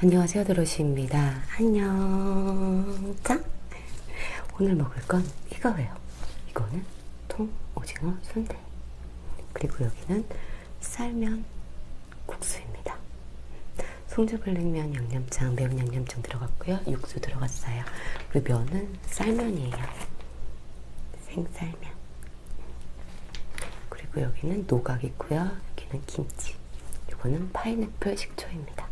안녕하세요 드로시입니다. 안녕. 자 오늘 먹을 건 이거예요. 이거는 통 오징어 순대. 그리고 여기는 쌀면 국수입니다. 송주블랙면 양념장 매운 양념장 들어갔고요. 육수 들어갔어요. 그리고 면은 쌀면이에요. 생쌀면. 그리고 여기는 노각 있고요. 여기는 김치. 이거는 파인애플 식초입니다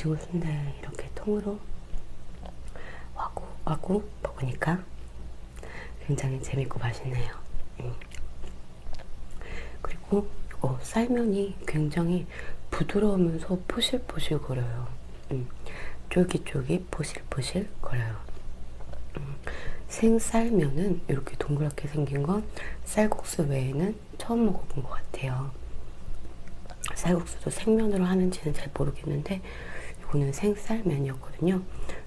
오징어 순대 이렇게 통으로 와구 와구 먹으니까 굉장히 재밌고 맛있네요. 음. 그리고 이거 쌀면이 굉장히 부드러우면서 포실포실 거려요. 음. 쫄깃쫄깃 포실포실 거려요. 음. 생쌀면은 이렇게 동그랗게 생긴 건 쌀국수 외에는 처음 먹어본 것 같아요. 쌀국수도 생면으로 하는지는 잘 모르겠는데 이거는 생쌀면이었거든요.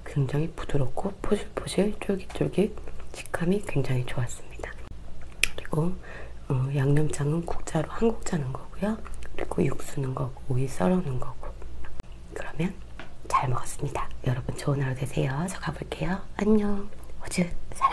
굉장히 부드럽고 포실포실 쫄깃쫄깃 식감이 굉장히 좋았습니다. 그리고 어, 양념장은 국자로 한 국자 넣은 거고요. 그리고 육수는 거고 오이 썰어 놓은 거고 그러면 잘 먹었습니다. 여러분 좋은 하루 되세요. 저 가볼게요. 안녕. 호주 사랑